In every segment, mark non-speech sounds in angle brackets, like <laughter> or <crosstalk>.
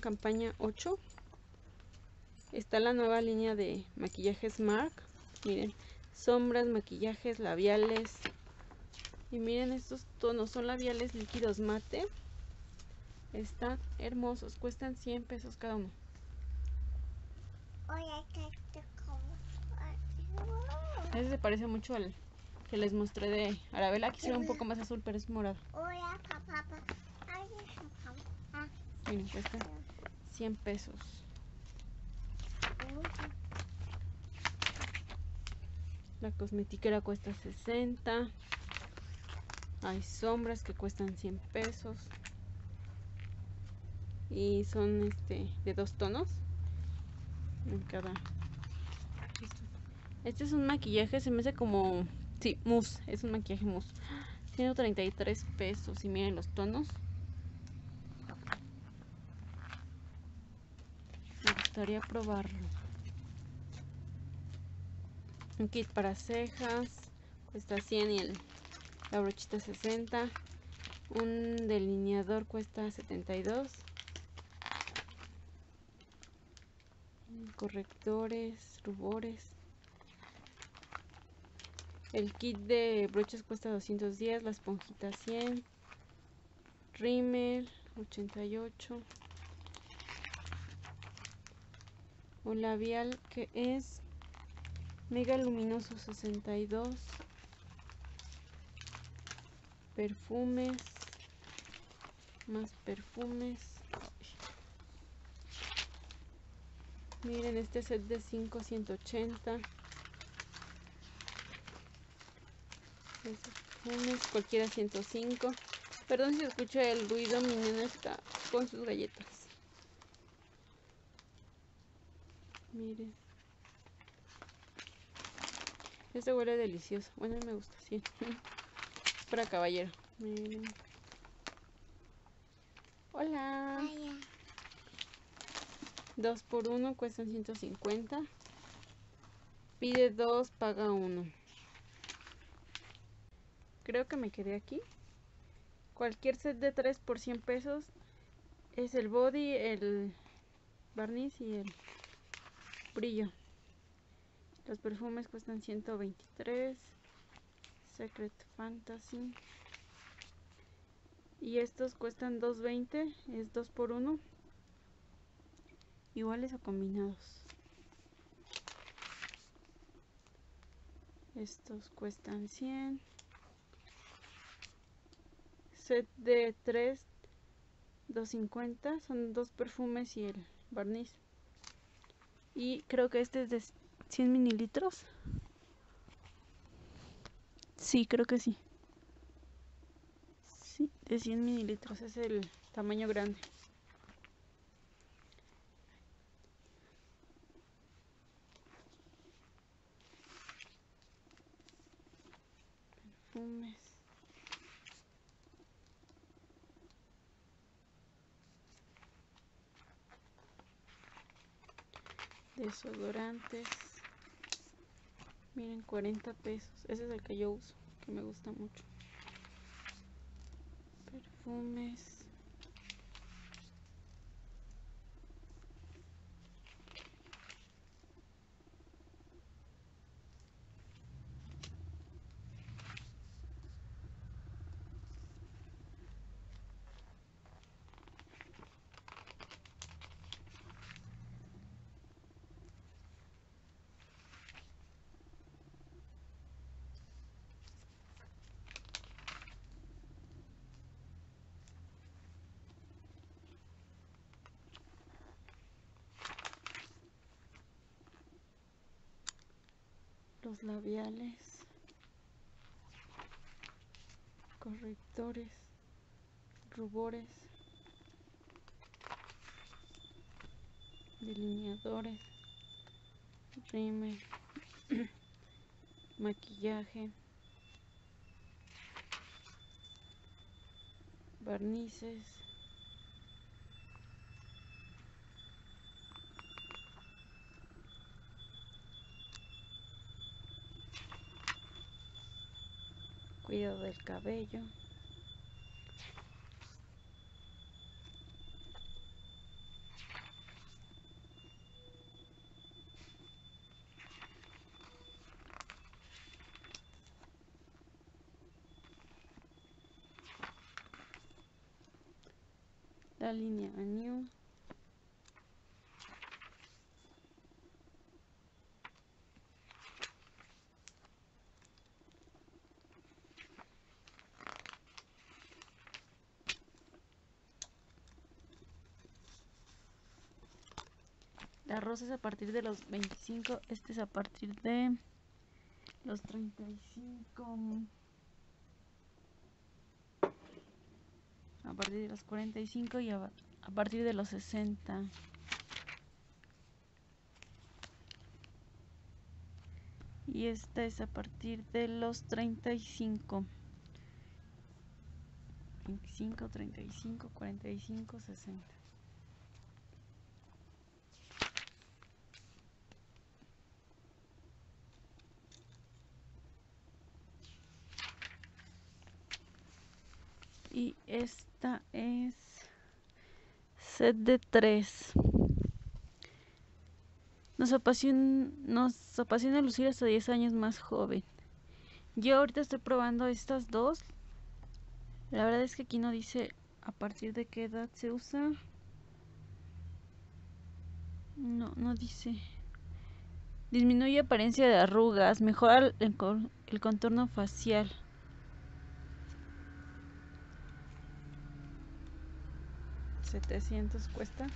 tamaño 8. Está la nueva línea de maquillajes MARC. Miren, sombras, maquillajes, labiales. Y miren estos tonos, son labiales líquidos mate. Están hermosos, cuestan 100 pesos cada uno. Ese se parece mucho al que les mostré de Arabella. Aquí un poco más azul, pero es morado. Miren, cuesta 100 pesos. La cosmetiquera cuesta 60. Hay sombras que cuestan 100 pesos. Y son este de dos tonos en cada este es un maquillaje, se me hace como... Sí, mousse, es un maquillaje mousse. 133 pesos y miren los tonos. Me gustaría probarlo. Un kit para cejas. Cuesta 100 y el, la brochita 60. Un delineador cuesta 72. Correctores, rubores. El kit de broches cuesta 210, la esponjita 100, Rimmel 88, un labial que es Mega Luminoso 62, perfumes, más perfumes. Miren este set de 5 180 cualquiera 105 perdón si escucha el ruido mi nena está con sus galletas miren. Este huele delicioso. Bueno me gusta sí. <laughs> Para caballero. Miren. Hola. Dos por uno cuestan 150 pide dos paga uno. Creo que me quedé aquí. Cualquier set de 3 por 100 pesos es el body el barniz y el brillo los perfumes cuestan 123 secret fantasy. Y estos cuestan 220 es 2 por 1 iguales o combinados. Estos cuestan 100 set de 3 250 son dos perfumes y el barniz y creo que este es de 100 mililitros. Sí creo que sí. Sí de 100 mililitros es el tamaño grande. Perfumes desodorantes. Miren 40 pesos. Ese es el que yo uso que me gusta mucho. Perfumes labiales, correctores, rubores, delineadores, rímel, maquillaje, barnices, del cabello. La línea año La rosa es a partir de los 25, este es a partir de los 35. A partir de los 45 y a, partir de los 60. Y esta es a partir de los 35. 25, 35, 45, 60. y esta es set de 3 nos apasiona, lucir hasta 10 años más joven. Yo ahorita estoy probando estas dos. La verdad es que aquí no dice a partir de qué edad se usa. No, no dice. Disminuye apariencia de arrugas mejora el contorno facial 700 cuesta.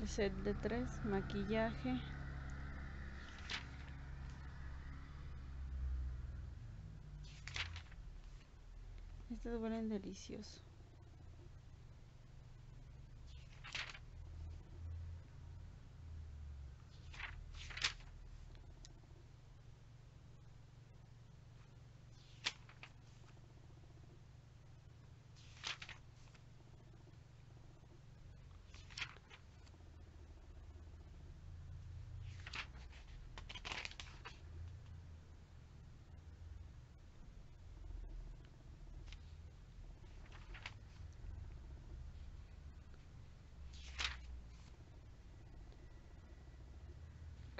El set de 3 maquillaje. Estos huelen delicioso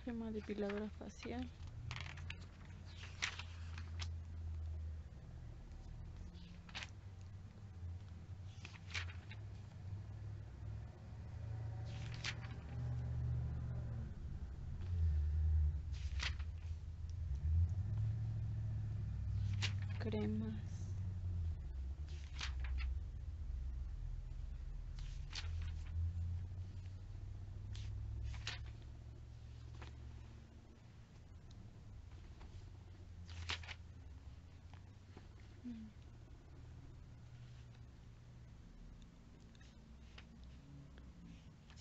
crema depiladora facial cremas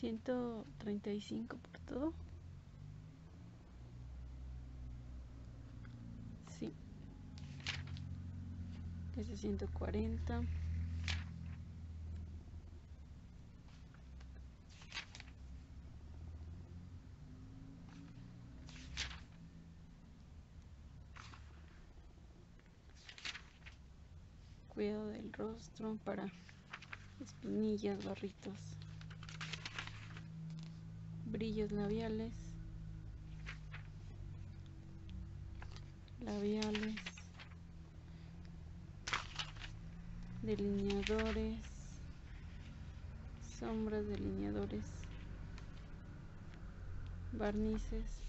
135 por todo. Sí. Es de 140. Cuidado del rostro para espinillas, barritos brillos labiales, labiales, delineadores, sombras, delineadores, barnices,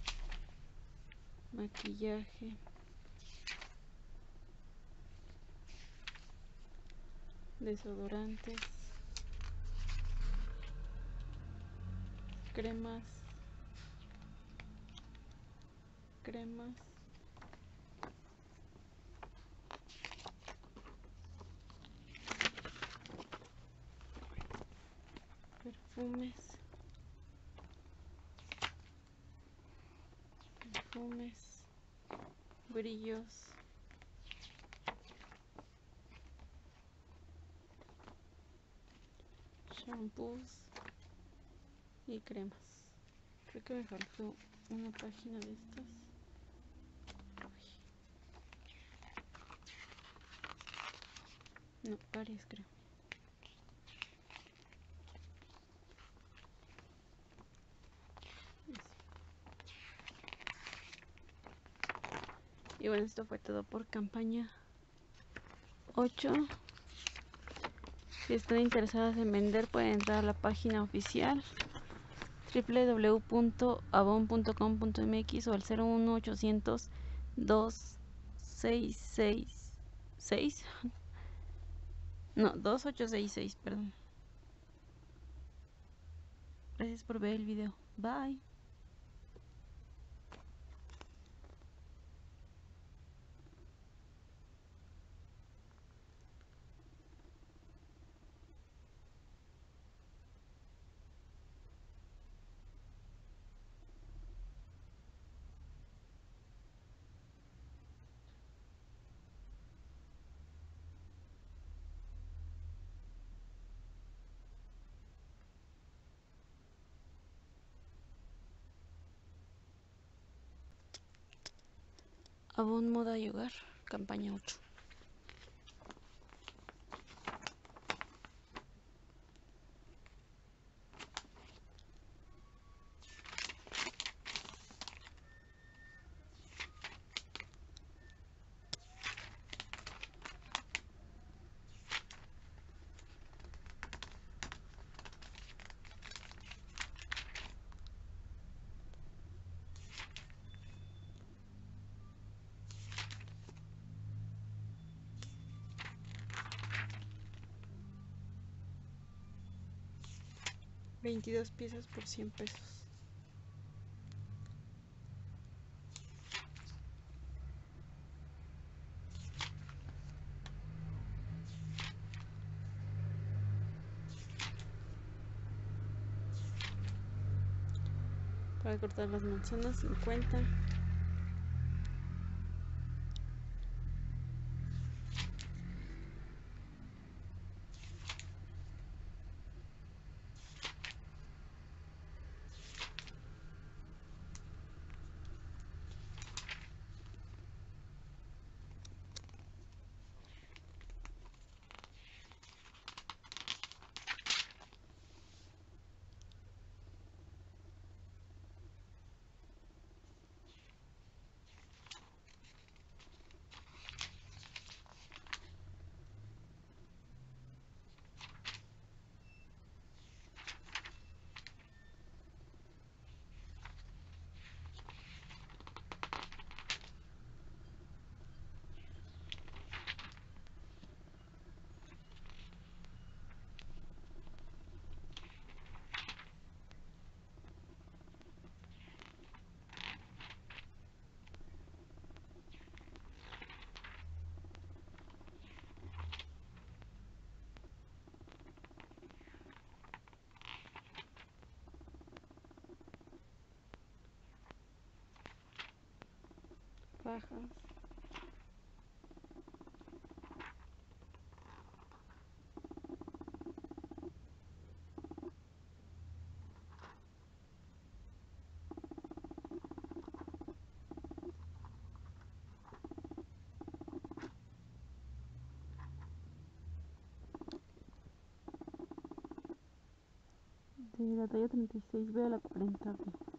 maquillaje, desodorantes, cremas, cremas, perfumes, perfumes, brillos, shampoos y cremas. Creo que me faltó una página de estas. No, varias creo. Y bueno, esto fue todo por campaña 8. Si están interesadas en vender pueden entrar a la página oficial www.avon.com.mx o al 01800 2666 <laughs> no 2866 perdón. Gracias por ver el video. Bye Avon Moda y Hogar, campaña 8. Veintidós piezas por cien pesos. Para cortar las manzanas, 50. Fajas de la talla 36B a la 40B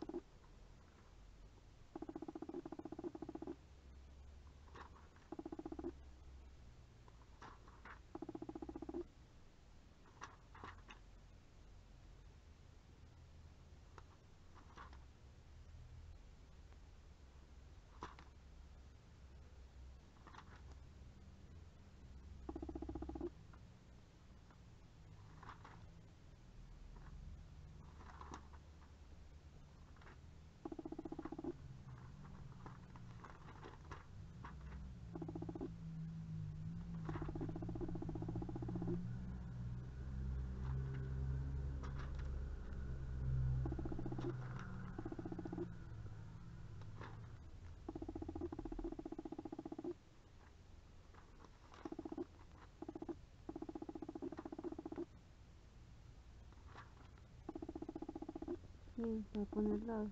y para poner los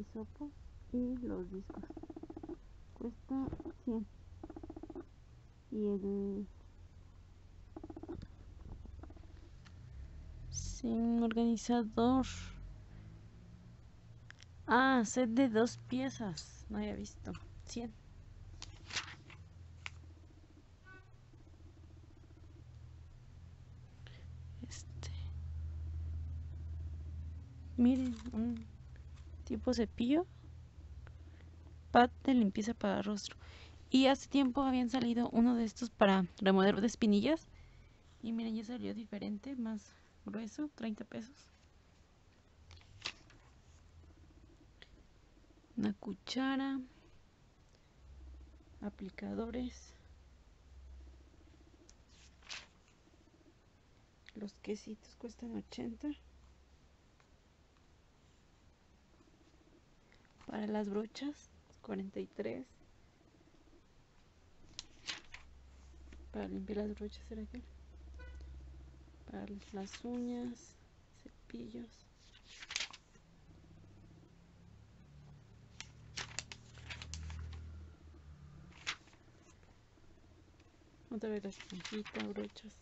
hisopos y los discos. Cuesta 100 y el sin organizador. Ah set de dos piezas. No había visto. 100 miren, un tipo cepillo, pad de limpieza para rostro. Y hace tiempo habían salido uno de estos para remover de espinillas. Y miren, ya salió diferente, más grueso, 30 pesos. Una cuchara. Aplicadores. Los quesitos cuestan 80. Para las brochas, 43. Para limpiar las brochas, ¿será que? Para las uñas, cepillos. Otra vez la esponjita, brochas.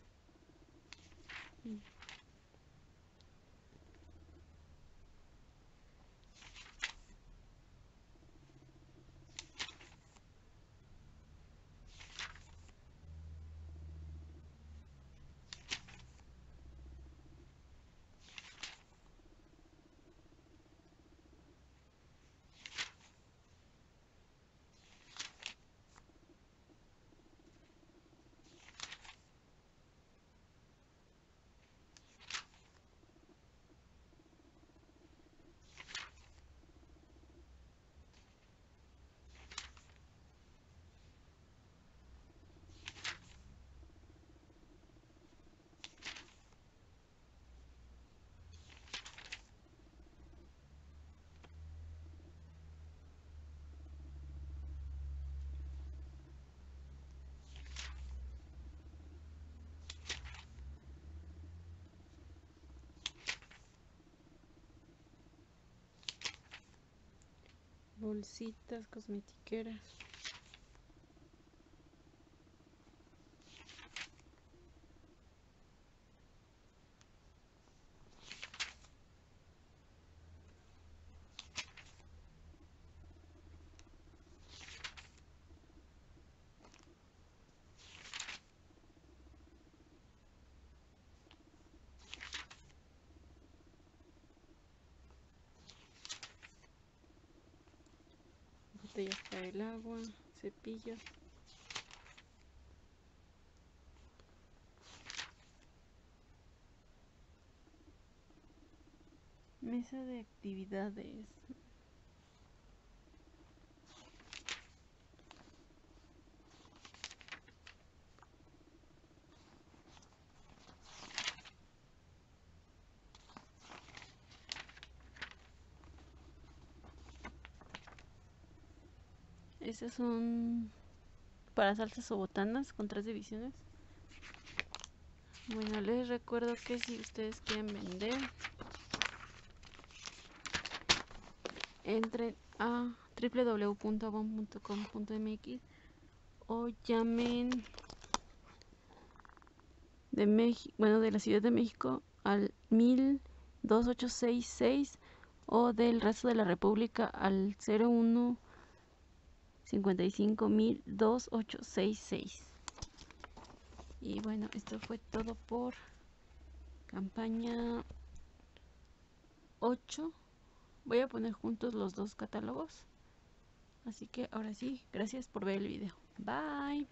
Bolsitas cosmetiqueras botellas para el agua, cepillos. Mesa de actividades. Esas son para salsas o botanas con tres divisiones. Bueno, les recuerdo que si ustedes quieren vender, entren a www.avon.com.mx o llamen de México, bueno, de la Ciudad de México al 1028666 o del resto de la República al 01 55.2866. Y bueno, esto fue todo por campaña 8. Voy a poner juntos los dos catálogos. Así que ahora sí, gracias por ver el video. Bye.